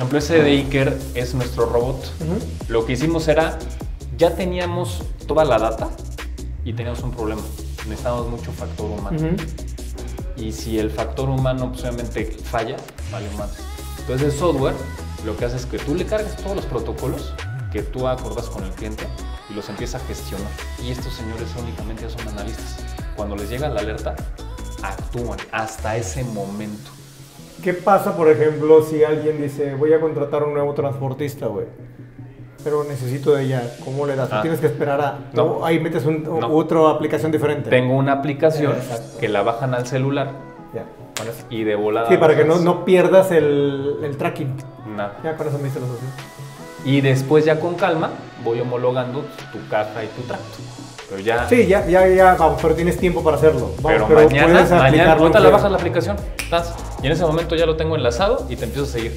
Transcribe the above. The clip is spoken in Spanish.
ejemplo, ese de Iker es nuestro robot. Lo que hicimos era, ya teníamos toda la data y teníamos un problema. Necesitábamos mucho factor humano. Y si el factor humano pues, obviamente falla, vale más. Entonces el software lo que hace es que tú le cargas todos los protocolos que tú acordas con el cliente y los empieza a gestionar. Y estos señores únicamente ya son analistas. Cuando les llega la alerta, actúan hasta ese momento. ¿Qué pasa, por ejemplo, si alguien dice, voy a contratar un nuevo transportista, güey? Pero necesito de ella. ¿Cómo le das? ¿O Ah. Tienes que esperar a... No. ahí metes un, o- No. otra aplicación diferente. Tengo una aplicación Exacto. que la bajan al celular Ya, y de volada. Sí, para que no, no pierdas el, el tracking. nada. Ya con eso me hice la solución. Y después ya con calma voy homologando tu caja y tu tracto. Pero ya... Sí, ya, ya, ya, vamos, pero tienes tiempo para hacerlo. Vamos, pero, mañana, mañana, ahorita la bajas la aplicación, tas, y en ese momento ya lo tengo enlazado y te empiezo a seguir.